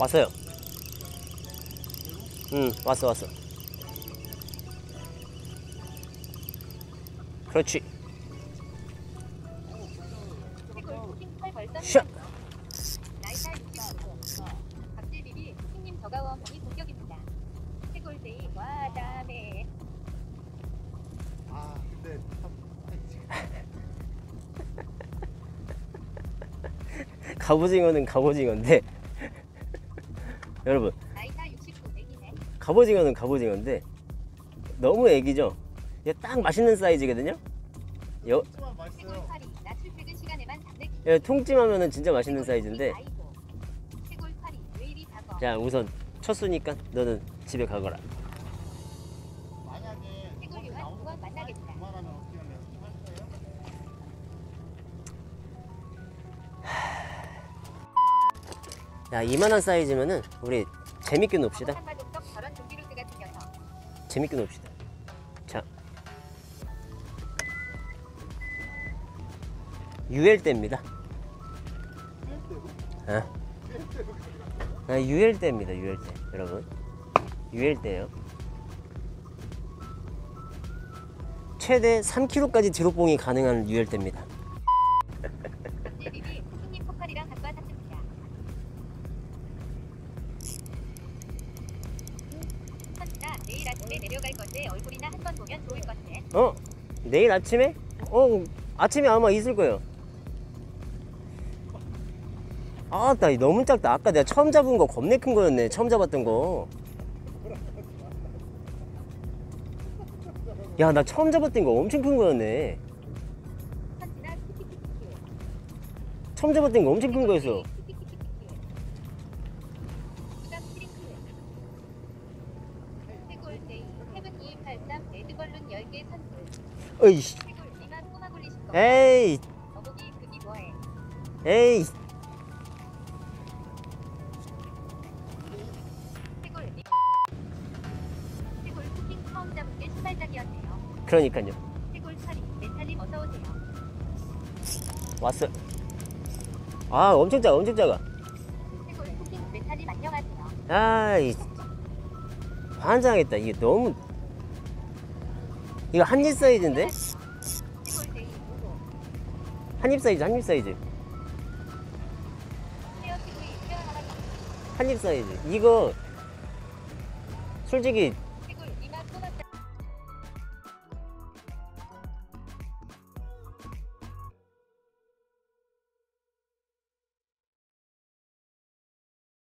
왔어요. 응, 왔어, 왔어. 그렇지. 샷. 나이사 69 박재비비 킹님 저가원 범위 공격입니다 해골데이 와 다음에 아 근데 참 갑오징어는 갑오징어인데 여러분. 나이사 69 내기네. 갑오징어는 갑오징어인데 너무 애기죠? 이게 딱 맛있는 사이즈거든요? 여, 예, 통찜하면은 진짜 맛있는 사이즈인데. 자 우선 첫 수니까 너는 집에 가거라 야 이만한 사이즈면은 우리 재밌게 놉시다 재밌게 놉시다 자 유엘대입니다 아, 아 유엘대입니다 유엘대 여러분 유엘대요 최대 3kg까지 드롭봉이 가능한 유엘대입니다 내려갈 건데 얼굴이나 한 번 보면 좋을 건데 어? 내일 아침에? 어 아침에 아마 있을 거예요. 아 나 너무 작다. 아까 내가 처음 잡은 거 겁내 큰 거였네. 처음 잡았던 거 야 나 처음 잡았던 거 엄청 큰 거였네. 처음 잡았던 거 엄청 큰 거였어 레드벌룬 10개 선물 해골 니만 꼬마 굴리실 거 에이. 거북이 그기 뭐해? 에이. 해골 니 해골 쿠킹 처음 잡은 게 신발장이었네요. 그러니까요. 해골 처리 멘탈님 어서 오세요. 왔어. 아 엄청 작아 엄청 작아. 해골 쿠킹 멘탈님 안녕하세요. 아이. 환장했다. 이게 너무 이거 한 입 사이즈인데? 해골데이 오고 한입 사이즈 한 입 사이즈 헤어 피부이 태어나라 한입 사이즈 이거 솔직히